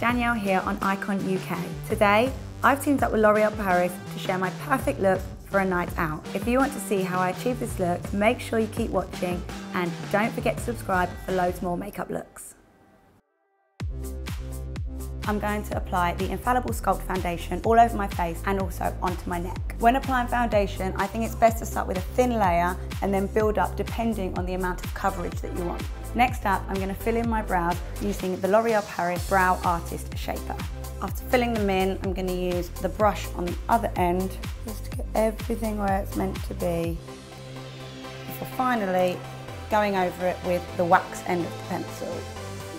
Danielle here on Icon UK. Today, I've teamed up with L'Oreal Paris to share my perfect look for a night out. If you want to see how I achieve this look, make sure you keep watching and don't forget to subscribe for loads more makeup looks. I'm going to apply the Infallible Sculpt Foundation all over my face and also onto my neck. When applying foundation, I think it's best to start with a thin layer and then build up depending on the amount of coverage that you want. Next up, I'm going to fill in my brows using the L'Oreal Paris Brow Artist Shaper. After filling them in, I'm going to use the brush on the other end just to get everything where it's meant to be. Before finally going over it with the wax end of the pencil.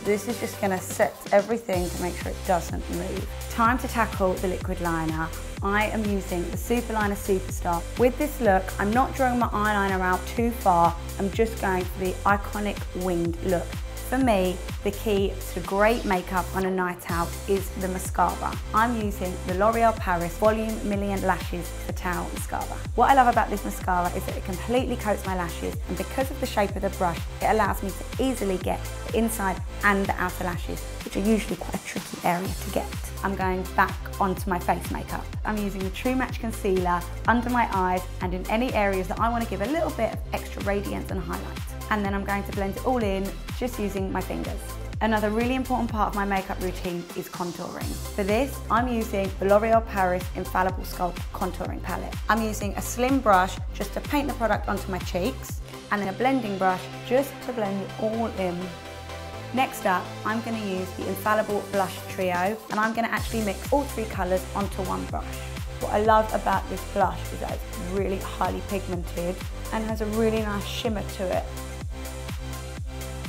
This is just going to set everything to make sure it doesn't move. Time to tackle the liquid liner. I am using the Superliner Superstar. With this look, I'm not drawing my eyeliner out too far. I'm just going for the iconic winged look. For me, the key to great makeup on a night out is the mascara. I'm using the L'Oreal Paris Volume Million Lashes Fatale Mascara. What I love about this mascara is that it completely coats my lashes and because of the shape of the brush, it allows me to easily get the inside and the outer lashes, which are usually quite a tricky area to get. I'm going back onto my face makeup. I'm using the True Match Concealer under my eyes and in any areas that I want to give a little bit of extra radiance and highlight and then I'm going to blend it all in just using my fingers. Another really important part of my makeup routine is contouring. For this, I'm using the L'Oreal Paris Infallible Sculpt Contouring Palette. I'm using a slim brush just to paint the product onto my cheeks, and then a blending brush just to blend it all in. Next up, I'm going to use the Infallible Blush Trio, and I'm going to actually mix all three colours onto one brush. What I love about this blush is that it's really highly pigmented and has a really nice shimmer to it.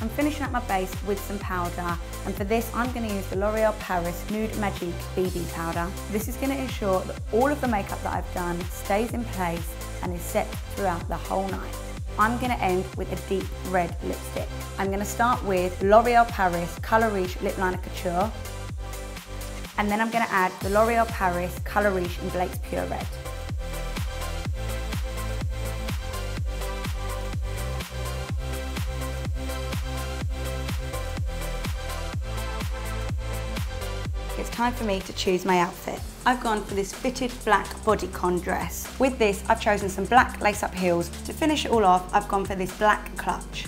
I'm finishing up my base with some powder and for this I'm going to use the L'Oreal Paris Nude Magique BB powder. This is going to ensure that all of the makeup that I've done stays in place and is set throughout the whole night. I'm going to end with a deep red lipstick. I'm going to start with L'Oreal Paris Color Riche Lip Liner Couture and then I'm going to add the L'Oreal Paris Color Riche in Blake's Pure Red. It's time for me to choose my outfit. I've gone for this fitted black bodycon dress. With this, I've chosen some black lace-up heels. To finish it all off, I've gone for this black clutch.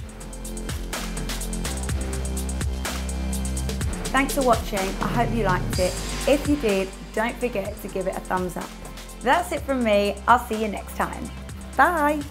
Thanks for watching, I hope you liked it. If you did, don't forget to give it a thumbs up. That's it from me, I'll see you next time. Bye!